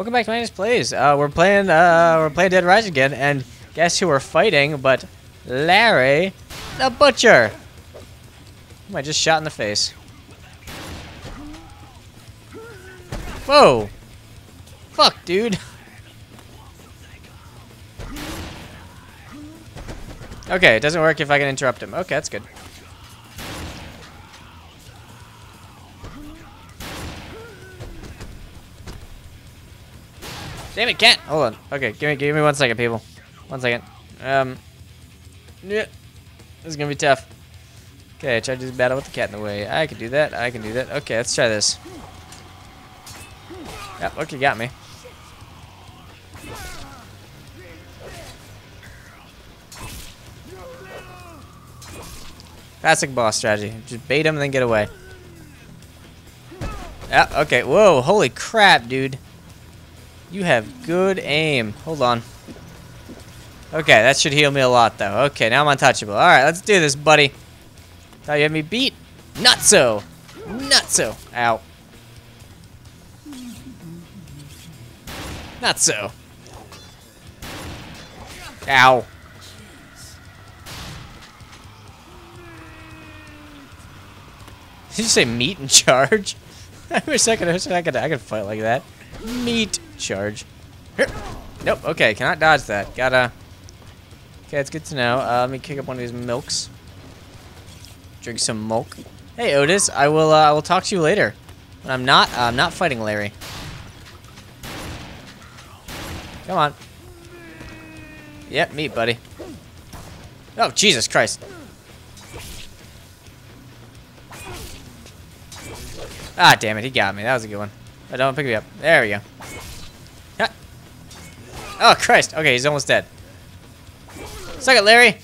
Welcome back to Magnus Plays. Uh, we're playing uh, we're playing Dead Rise again, and guess who we're fighting? But Larry, the Butcher. Whom I just shot in the face. Whoa! Fuck, dude. Okay, it doesn't work if I can interrupt him. Okay, that's good. Damn it, cat! Hold on. Okay, give me give me one second, people. One second. Um. Yeah. This is gonna be tough. Okay, try to do battle with the cat in the way. I can do that. I can do that. Okay, let's try this. Yep, okay, got me. Classic boss strategy. Just bait him and then get away. Yeah, okay. Whoa, holy crap, dude. You have good aim. Hold on. Okay, that should heal me a lot, though. Okay, now I'm untouchable. Alright, let's do this, buddy. Thought you had me beat? Not so. Not so. Ow. Not so. Ow. Did you say meat and charge? I wish I could, I could, I could fight like that. Meat charge. Here. Nope, okay, cannot dodge that. Gotta... Okay, it's good to know. Uh, let me kick up one of these milks. Drink some milk. Hey, Otis, I will, uh, I will talk to you later. When I'm not, uh, I'm not fighting Larry. Come on. Yep, meat, buddy. Oh, Jesus Christ. Ah, damn it, he got me. That was a good one. Oh, don't pick me up. There we go. Oh, Christ. Okay, he's almost dead. Suck it, Larry.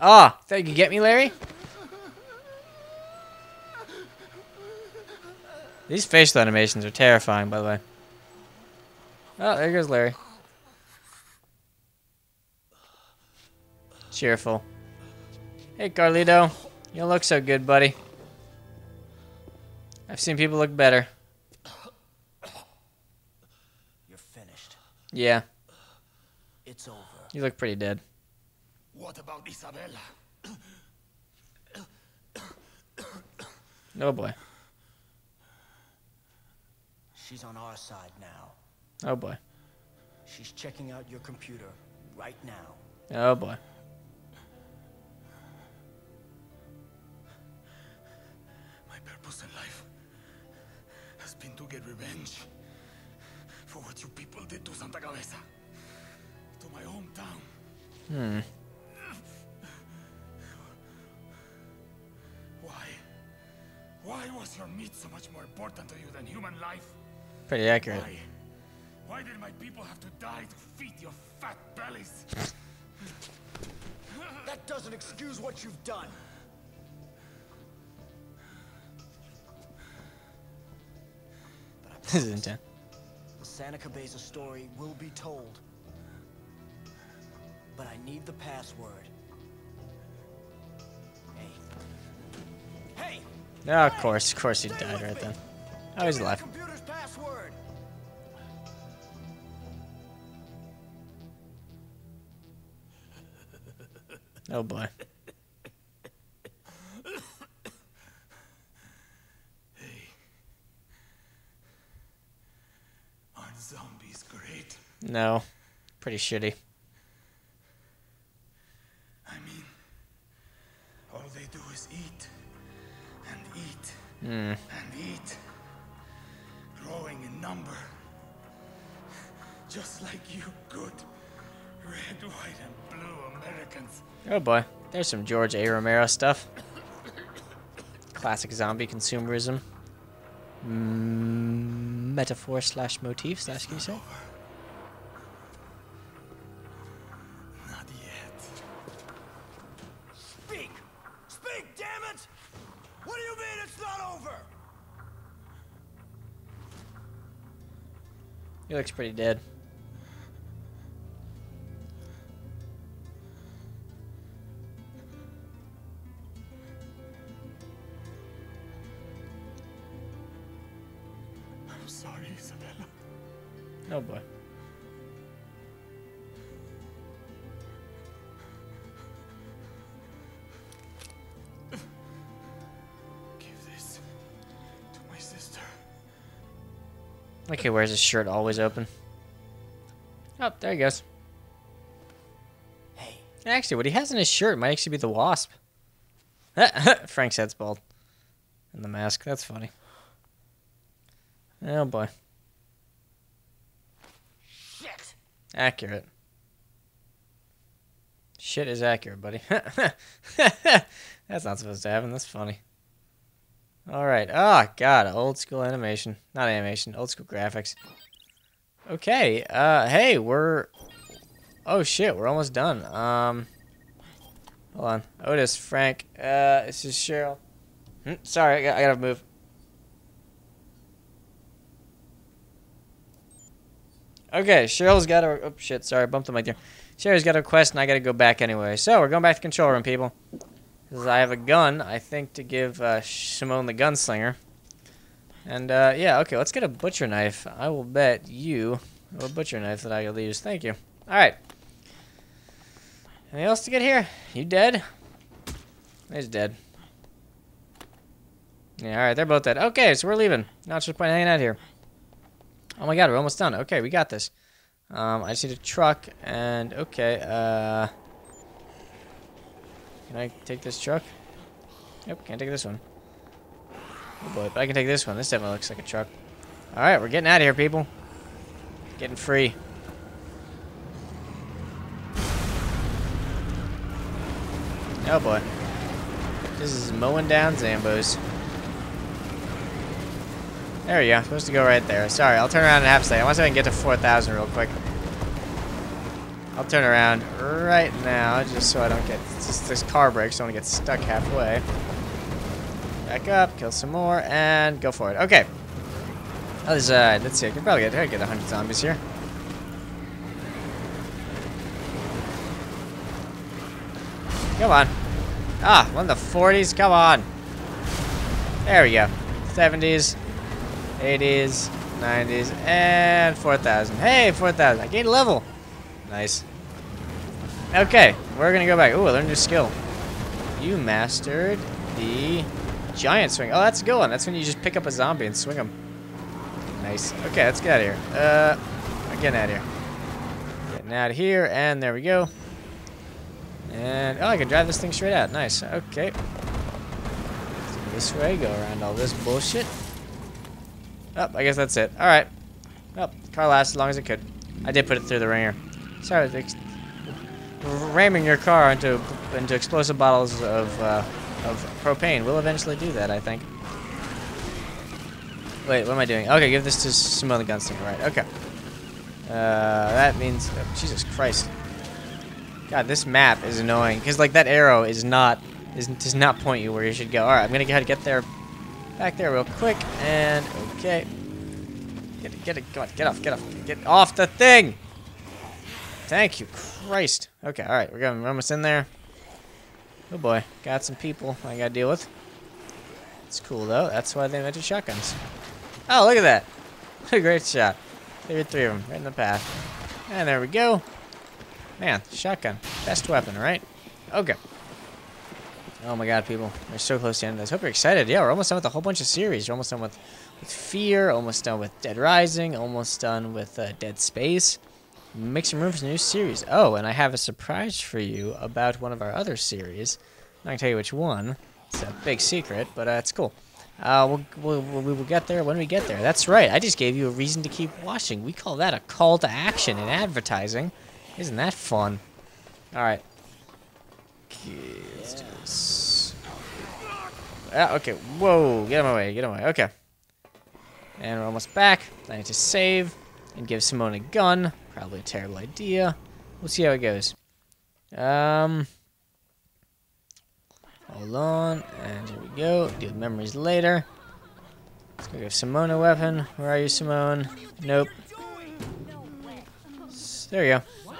Ah, oh, thought you could get me, Larry? These facial animations are terrifying, by the way. Oh, there goes Larry. Cheerful. Hey, Carlito. You don't look so good, buddy. I've seen people look better. You're finished. Yeah, It's over. you look pretty dead. What about Isabella? Oh boy. She's on our side now. Oh boy. She's checking out your computer right now. Oh boy. My purpose in life has been to get revenge for what you people did to Santa Cabeza, to my hometown. Hmm. Why? Why was your meat so much more important to you than human life? Pretty accurate. Why? Why did my people have to die to feed your fat bellies? That doesn't excuse what you've done. But This is promise, intense. the Santa Cabeza story will be told. But I need the password. Hey. Hey! Oh, of course, of course he died right me. then. Oh, he's Give me the alive. computer's password. Oh boy. Aren't zombies great? No. Pretty shitty. I mean, all they do is eat and eat Hmm. and eat, growing in number. Just like you good red, white, and blue Americans. Oh boy. There's some George A. Romero stuff. Classic zombie consumerism. Mm, metaphor slash motif slash, can you say? He looks pretty dead. I'm sorry, Isabella. Oh boy. Like he wears his shirt always open. Oh, there he goes. Hey, Actually, what he has in his shirt might actually be the wasp. Frank's head's bald. And the mask. That's funny. Oh boy. shit! Accurate. Shit is accurate, buddy. That's not supposed to happen. That's funny. Alright. Oh, God. Old school animation. Not animation. Old school graphics. Okay. Uh, hey, we're... Oh, shit. We're almost done. Um... Hold on. Otis, Frank. Uh, this is Cheryl. Hmm, sorry, I, got, I gotta move. Okay, Cheryl's got a. Oh shit! Sorry, I bumped the mic there. Cheryl's got a quest, and I gotta go back anyway. So we're going back to the control room, people. Because I have a gun, I think, to give uh, Simone the gunslinger. And uh, yeah, okay, let's get a butcher knife. I will bet you a butcher knife that I could use. Thank you. All right. Anything else to get here? You dead? He's dead. Yeah, all right, they're both dead. Okay, so we're leaving. Not just point hanging out here. Oh my god, we're almost done. Okay, we got this. Um, I just need a truck, and okay, uh... Can I take this truck? Yep, can't take this one. Oh boy, but I can take this one. This definitely looks like a truck. Alright, we're getting out of here, people. Getting free. Oh boy. This is mowing down Zambos. There we go. Supposed to go right there. Sorry, I'll turn around in half a second. I want to get to 4,000 real quick. I'll turn around right now just so I don't get... This car breaks, so I don't get stuck halfway. Back up, kill some more, and go for it. Okay. Other side. Let's see. I can probably get, I get 100 zombies here. Come on. Ah, one of the 40s. Come on. There we go. 70s. 80s, 90s, and 4,000. Hey, 4,000. I gained a level. Nice. Okay, we're to go back. Ooh, I learned a new skill. You mastered the giant swing. Oh, that's a good one. That's when you just pick up a zombie and swing him. Nice. Okay, let's get out of here. Uh, I'm getting out of here. Getting out of here, and there we go. And, oh, I can drive this thing straight out. Nice. Okay. This way, go around all this bullshit. Oh, I guess that's it. All right. Oh, car lasts as long as it could. I did put it through the ringer. Sorry, ramming your car into into explosive bottles of uh, of propane will eventually do that. I think. Wait, what am I doing? Okay, give this to some other gunslinger. Right. Okay. Uh, that means oh, Jesus Christ. God, this map is annoying because like that arrow is not is does not point you where you should go. All right, I'm gonna go ahead and get there back there real quick, and okay. Get it, get it, come on, get off, get off, get off the thing! Thank you, Christ. Okay, alright, we're going, we're almost in there. Oh boy, got some people I gotta deal with. It's cool though, that's why they invented shotguns. Oh, look at that! What a great shot. There are three of them, right in the path. And there we go. Man, shotgun, best weapon, right? Okay. Oh my god, people. We're so close to end this. Hope you're excited. Yeah, we're almost done with a whole bunch of series. We're almost done with, with Fear, almost done with Dead Rising, almost done with uh, Dead Space. Make some room for a new series. Oh, and I have a surprise for you about one of our other series. I'm not going to tell you which one. It's a big secret, but uh, it's cool. Uh, we'll, we'll, we will get there when we get there. That's right. I just gave you a reason to keep watching. We call that a call to action in advertising. Isn't that fun? All right. Okay, let's do this. Ah, okay. Whoa. Get him away. Get him away. Okay. And we're almost back. I need to save and give Simone a gun. Probably a terrible idea. We'll see how it goes. Um. Hold on. And here we go. Deal with memories later. Let's go give Simone a weapon. Where are you, Simone? Nope. There you go.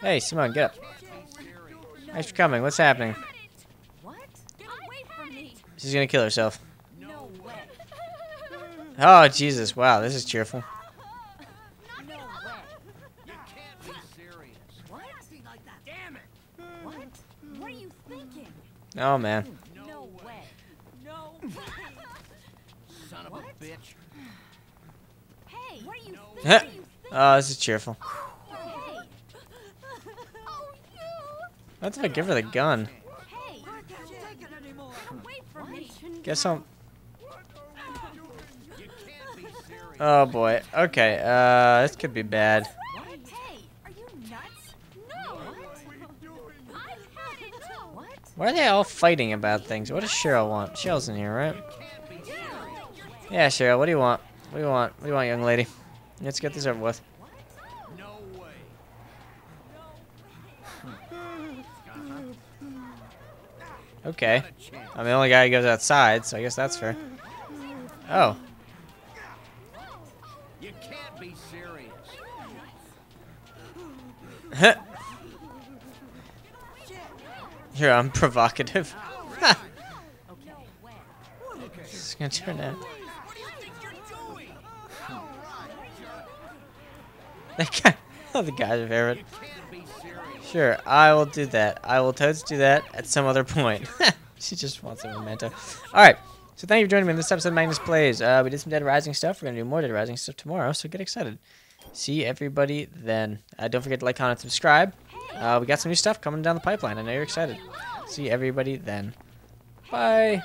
Hey, Simone, get up. Thanks for coming. What's happening? What? Get away from me! She's gonna kill herself. Oh, Jesus. Wow, this is cheerful. Oh man. No way. No. Son of a bitch. Hey, what are you Huh. what are you Oh, this is cheerful. Hey. Oh. What if I give her the gun? Hey. I can't take it anymore. Wait for me. Guess I'll. You can't be serious. Oh boy. Okay. Uh, this could be bad. Why are they all fighting about things? What does Cheryl want? Cheryl's in here, right? Can't be serious. Yeah, Cheryl. What do you want? What do you want? What do you want, young lady? Let's get this over with. No way. Okay. Not a chance. I'm the only guy who goes outside, so I guess that's fair. Oh. You can't be serious. Here, I'm provocative. Okay. It's gonna turn out. You're? That. Oh, the guy's favorite. Be serious. Sure, I will do that. I will totes do that at some other point. she just wants a memento. Alright, so thank you for joining me in this episode of Magnus Plays. Uh, we did some Dead Rising stuff. We're going to do more Dead Rising stuff tomorrow, so get excited. See everybody then. Uh, don't forget to like, comment, subscribe. Uh, we got some new stuff coming down the pipeline. I know you're excited. See everybody then. Bye.